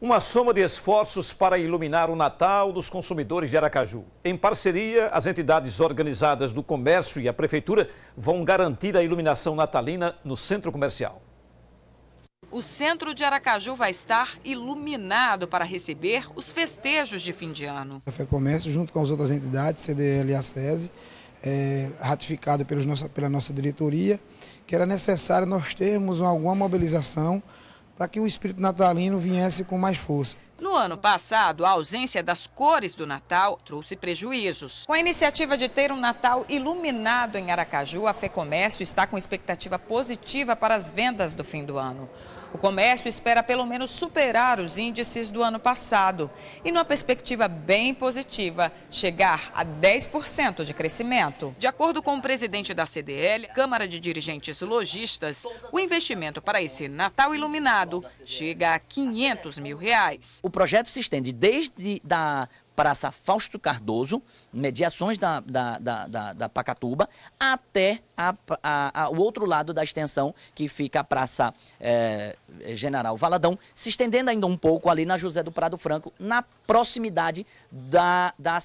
Uma soma de esforços para iluminar o Natal dos consumidores de Aracaju. Em parceria, as entidades organizadas do comércio e a prefeitura vão garantir a iluminação natalina no centro comercial. O centro de Aracaju vai estar iluminado para receber os festejos de fim de ano. A Comércio, junto com as outras entidades, CDL e a SESI, é, ratificado pelos nossa, pela nossa diretoria, que era necessário nós termos alguma mobilização para que o espírito natalino viesse com mais força. No ano passado, a ausência das cores do Natal trouxe prejuízos. Com a iniciativa de ter um Natal iluminado em Aracaju, a FEComércio está com expectativa positiva para as vendas do fim do ano. O comércio espera pelo menos superar os índices do ano passado e, numa perspectiva bem positiva, chegar a 10% de crescimento. De acordo com o presidente da CDL, Câmara de Dirigentes Logistas, o investimento para esse Natal iluminado chega a 500 mil reais. O projeto se estende desde da Praça Fausto Cardoso, mediações da, da, da, da, da Pacatuba, até a, a, a, o outro lado da extensão, que fica a Praça é, General Valadão, se estendendo ainda um pouco ali na José do Prado Franco, na proximidade da, da.